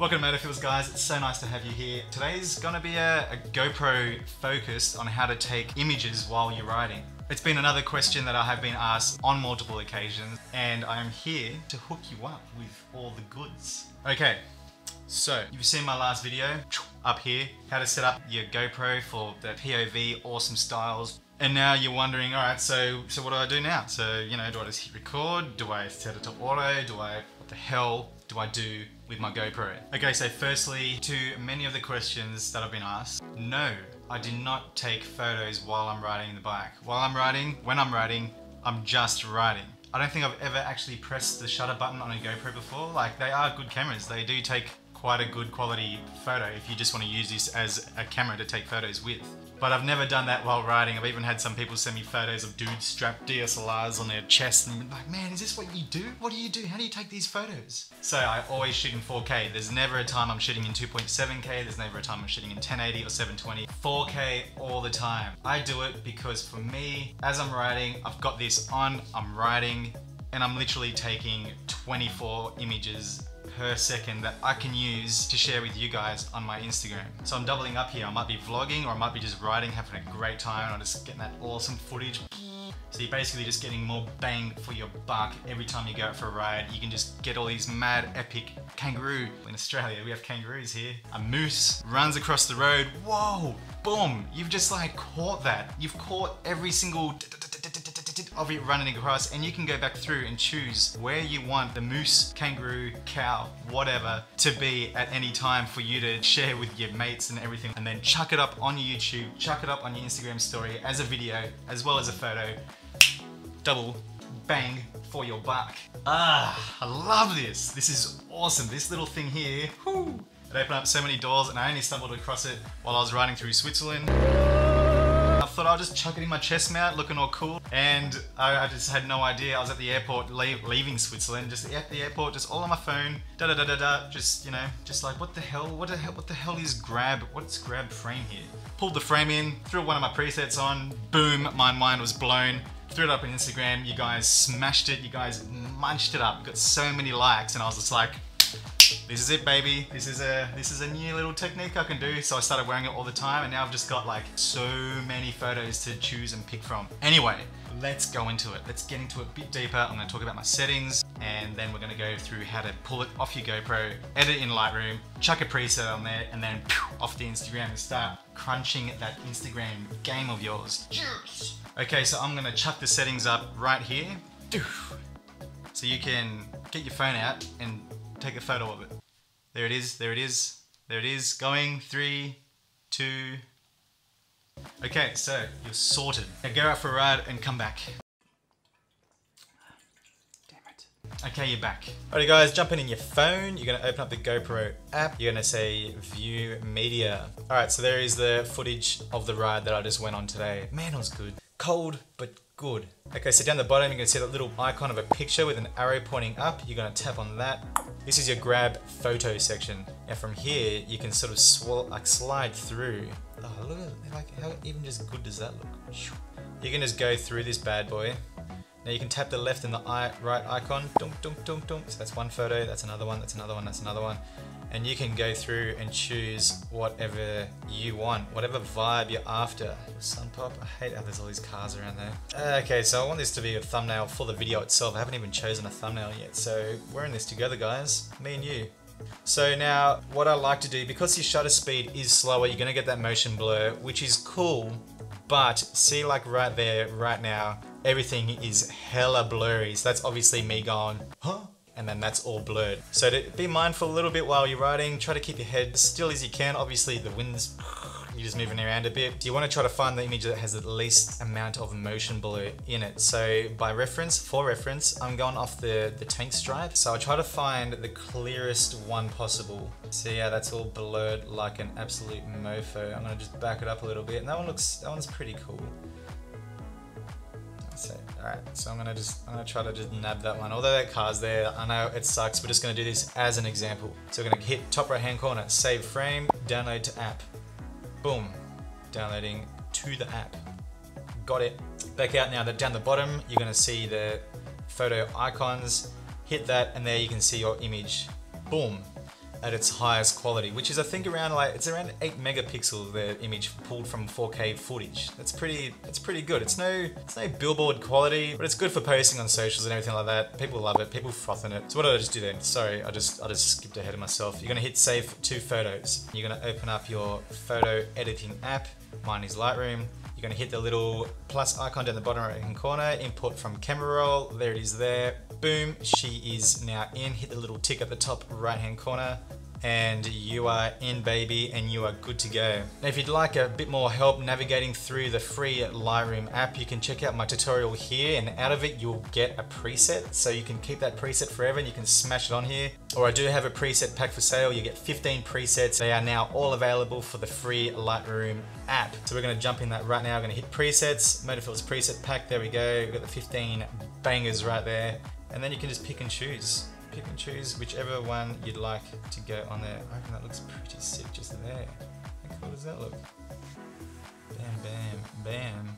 Welcome to Moto Feelz guys, it's so nice to have you here. Today's gonna be a, a GoPro focused on how to take images while you're riding. It's been another question that I have been asked on multiple occasions and I am here to hook you up with all the goods. Okay, so you've seen my last video up here, how to set up your GoPro for the POV awesome styles. And now you're wondering, all right, so so what do I do now? So, you know, do I just hit record? Do I set it to auto? Do I, what the hell do I do with my GoPro? Okay, so firstly, to many of the questions that I've been asked, no, I do not take photos while I'm riding the bike. While I'm riding, when I'm riding, I'm just riding. I don't think I've ever actually pressed the shutter button on a GoPro before. Like, they are good cameras. They do take quite a good quality photo if you just want to use this as a camera to take photos with. But I've never done that while riding. I've even had some people send me photos of dudes strapped DSLRs on their chest and like, man, is this what you do? What do you do? How do you take these photos? So I always shoot in 4K. There's never a time I'm shooting in 2.7K. There's never a time I'm shooting in 1080 or 720. 4K all the time. I do it because for me, as I'm riding, I've got this on, I'm riding, and I'm literally taking 24 images per second that I can use to share with you guys on my Instagram. So I'm doubling up here. I might be vlogging or I might be just riding, having a great time, and I'm just getting that awesome footage. So you're basically just getting more bang for your buck every time you go out for a ride. You can just get all these mad epic kangaroo. In Australia, we have kangaroos here. A moose runs across the road. Whoa, boom. You've just like caught that. You've caught every single of it running across and you can go back through and choose where you want the moose, kangaroo, cow, whatever to be at any time for you to share with your mates and everything and then chuck it up on your YouTube, chuck it up on your Instagram story as a video as well as a photo. Double bang for your buck. Ah, I love this. This is awesome. This little thing here, whoo, it opened up so many doors and I only stumbled across it while I was riding through Switzerland. Thought I'll just chuck it in my chest mount, looking all cool. And I, I just had no idea. I was at the airport leave, leaving Switzerland, just at the airport, just all on my phone, da da da da da, just, you know, just like, what the hell, what the hell, what the hell is grab, what's grab frame here? Pulled the frame in, threw one of my presets on, boom, my mind was blown. Threw it up on Instagram, you guys smashed it, you guys munched it up, got so many likes, and I was just like, this is it baby. This is a this is a new little technique I can do. So I started wearing it all the time and now I've just got like so many photos to choose and pick from. Anyway let's go into it. Let's get into it a bit deeper. I'm going to talk about my settings and then we're going to go through how to pull it off your GoPro edit in Lightroom chuck a preset on there and then off the Instagram and start crunching that Instagram game of yours. Okay so I'm going to chuck the settings up right here. So you can get your phone out and take a photo of it. There it is, there it is, there it is, going, three, two. Okay, so you're sorted. Now go out for a ride and come back. Damn it. Okay, you're back. Alrighty guys, jumping in your phone, you're gonna open up the GoPro app, you're gonna say view media. Alright, so there is the footage of the ride that I just went on today. Man, it was good. Cold, but good. Okay, so down the bottom, you're gonna see that little icon of a picture with an arrow pointing up. You're gonna tap on that. This is your grab photo section. And from here, you can sort of swirl, like slide through. Oh, look at like how even just good does that look? You can just go through this bad boy. Now you can tap the left and the right icon. Dunk, dunk, dunk, dunk. So that's one photo, that's another one, that's another one, that's another one and you can go through and choose whatever you want, whatever vibe you're after. Sun pop, I hate how there's all these cars around there. Okay, so I want this to be a thumbnail for the video itself. I haven't even chosen a thumbnail yet, so we're in this together guys, me and you. So now, what I like to do, because your shutter speed is slower, you're gonna get that motion blur, which is cool, but see like right there, right now, everything is hella blurry. So that's obviously me going, huh? And then that's all blurred. So to be mindful a little bit while you're riding, try to keep your head still as you can. Obviously the wind's you're just moving around a bit. Do you want to try to find the image that has the least amount of motion blur in it. So by reference, for reference, I'm going off the, the tank stripe. So I try to find the clearest one possible. So yeah, that's all blurred like an absolute mofo. I'm gonna just back it up a little bit. And that one looks, that one's pretty cool. So, alright, so I'm gonna just, I'm gonna try to just nab that one. Although that car's there, I know it sucks, we're just gonna do this as an example. So we're gonna hit top right hand corner, save frame, download to app. Boom, downloading to the app. Got it. Back out now, that down the bottom, you're gonna see the photo icons. Hit that, and there you can see your image. Boom. At its highest quality, which is I think around like it's around eight megapixel the image pulled from 4K footage. That's pretty that's pretty good. It's no it's no billboard quality, but it's good for posting on socials and everything like that. People love it, people frothing it. So what did I just do then? Sorry, I just I just skipped ahead of myself. You're gonna hit save to photos. You're gonna open up your photo editing app. Mine is Lightroom. You're gonna hit the little plus icon down the bottom right hand corner, import from camera roll, there it is there. Boom, she is now in. Hit the little tick at the top right hand corner and you are in baby and you are good to go. Now if you'd like a bit more help navigating through the free Lightroom app you can check out my tutorial here and out of it you'll get a preset. So you can keep that preset forever and you can smash it on here. Or I do have a preset pack for sale. You get 15 presets. They are now all available for the free Lightroom app. So we're to jump in that right now. We're to hit presets. Moto Feelz preset pack. There we go. We've got the 15 bangers right there. And then you can just pick and choose pick and choose whichever one you'd like to go on there. I reckon that looks pretty sick just there. How cool does that look? Bam, bam, bam.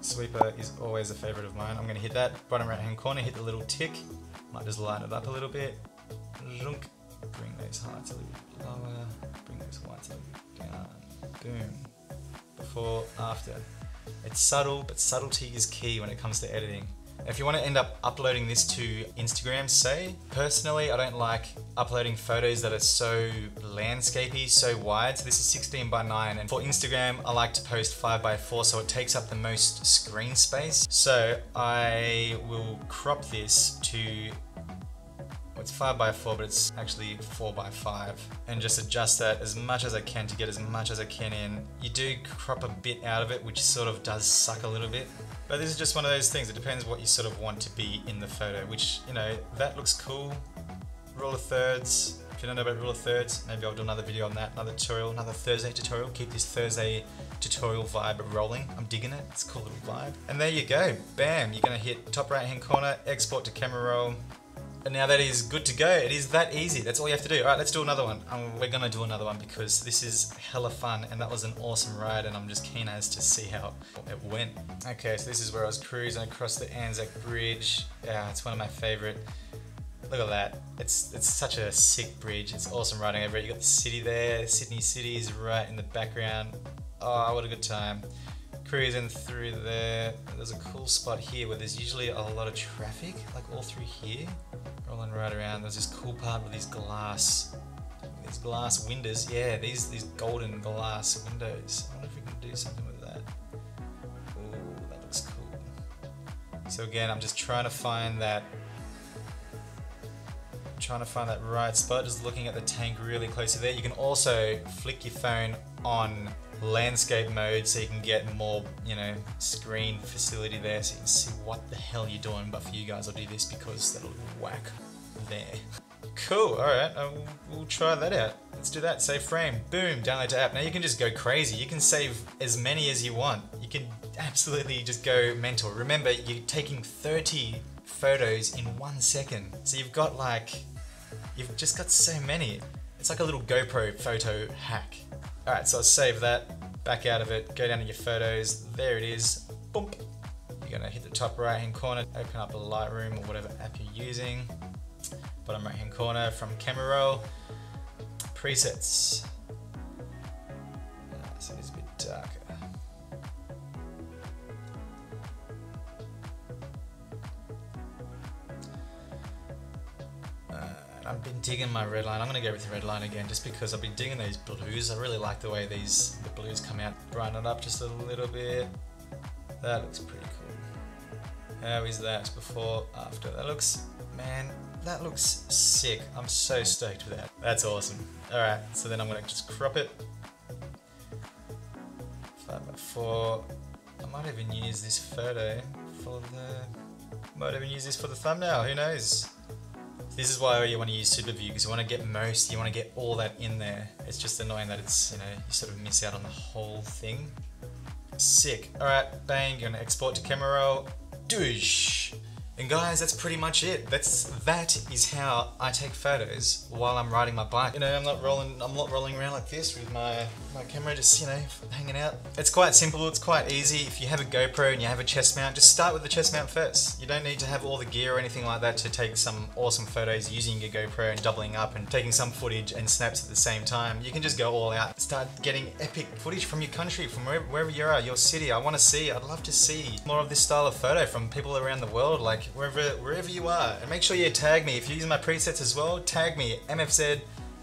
Sweeper is always a favorite of mine. I'm gonna hit that bottom right hand corner, hit the little tick. Might just line it up a little bit. Bring those heights a little bit lower. Bring those whites a little bit down. Boom. Before, after. It's subtle, but subtlety is key when it comes to editing. If you want to end up uploading this to Instagram, say, personally, I don't like uploading photos that are so landscapey, so wide. So this is 16 by 9 and for Instagram, I like to post 5 by 4 so it takes up the most screen space. So I will crop this to it's 5 by 4 but it's actually 4 by 5 and just adjust that as much as I can to get as much as I can in. You do crop a bit out of it which sort of does suck a little bit but this is just one of those things, it depends what you sort of want to be in the photo, which, you know, that looks cool. Rule of thirds, if you don't know about rule of thirds, maybe I'll do another video on that, another tutorial, another Thursday tutorial. Keep this Thursday tutorial vibe rolling. I'm digging it, it's a cool little vibe. And there you go, bam, you're gonna hit top right hand corner, export to camera roll, and now that is good to go. It is that easy. That's all you have to do. All right, let's do another one. Um, we're gonna do another one because this is hella fun and that was an awesome ride and I'm just keen as to see how it went. Okay, so this is where I was cruising across the Anzac Bridge. Yeah, it's one of my favorite. Look at that. It's it's such a sick bridge. It's awesome riding over it. You got the city there. Sydney City is right in the background. Oh, what a good time cruising through there. There's a cool spot here where there's usually a lot of traffic, like all through here. Rolling right around. There's this cool part with these glass, these glass windows. Yeah, these these golden glass windows. I wonder if we can do something with that. Ooh, that looks cool. So again, I'm just trying to find that trying to find that right spot, just looking at the tank really closely there. You can also flick your phone on landscape mode so you can get more, you know, screen facility there so you can see what the hell you're doing. But for you guys, I'll do this because that'll whack there. Cool, alright, uh, we'll try that out. Let's do that, save frame, boom, download to app. Now you can just go crazy. You can save as many as you want. You can absolutely just go mental. Remember, you're taking 30 photos in one second. So you've got like, you've just got so many. It's like a little GoPro photo hack. Alright, so I'll save that, back out of it, go down to your photos, there it is, boom. You're gonna hit the top right hand corner, open up a Lightroom or whatever app you're using. Bottom right hand corner from camera roll, presets. Uh, so it's a bit darker. Been digging my red line. I'm gonna go with the red line again just because I've been digging these blues. I really like the way these the blues come out. Brighten it up just a little bit. That looks pretty cool. How is that before, after? That looks, man, that looks sick. I'm so stoked with that. That's awesome. Alright, so then I'm gonna just crop it. 5 by 4 I might even use this photo for the... Might even use this for the thumbnail, who knows? This is why you want to use Super View because you want to get most, you want to get all that in there. It's just annoying that it's, you know, you sort of miss out on the whole thing. Sick. Alright, bang, you're to export to camera roll. Doosh! And guys, that's pretty much it. That's that is how I take photos while I'm riding my bike. You know, I'm not rolling I'm not rolling around like this with my my camera just, you know, hanging out. It's quite simple, it's quite easy. If you have a GoPro and you have a chest mount, just start with the chest mount first. You don't need to have all the gear or anything like that to take some awesome photos using your GoPro and doubling up and taking some footage and snaps at the same time. You can just go all out. Start getting epic footage from your country, from wherever, you are, your city. I want to see, I'd love to see more of this style of photo from people around the world. Like wherever wherever you are. And make sure you tag me. If you're using my presets as well, tag me, MFZ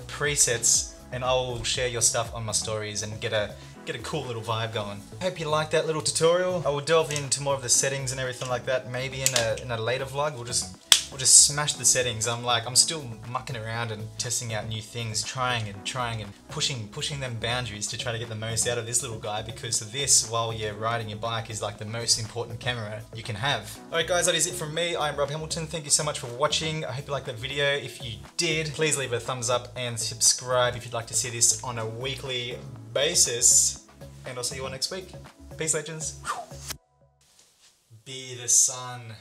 presets, and I'll share your stuff on my stories and get a get a cool little vibe going. Hope you liked that little tutorial. I will delve into more of the settings and everything like that maybe in a, in a later vlog. We'll just We'll just smash the settings. I'm like, I'm still mucking around and testing out new things, trying and trying and pushing, pushing them boundaries to try to get the most out of this little guy because this, while you're riding your bike, is like the most important camera you can have. Alright guys, that is it from me. I'm Rob Hamilton. Thank you so much for watching. I hope you liked that video. If you did, please leave a thumbs up and subscribe if you'd like to see this on a weekly basis. And I'll see you all next week. Peace, legends. Be the sun.